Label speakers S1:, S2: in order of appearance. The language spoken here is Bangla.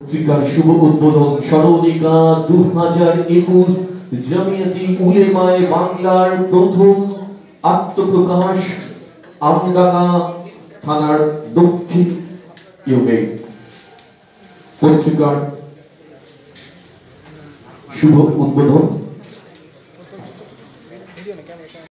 S1: পত্রিকার শুভ উদ্বোধন স্মরণিকা দু হাজার একুশ জামিয়াতি উলেমায় বাংলার প্রথম আত্মপ্রকাশ আমডাঙ্গা থানার দক্ষিণ ইউবে পত্রিকার শুভ উদ্বোধন।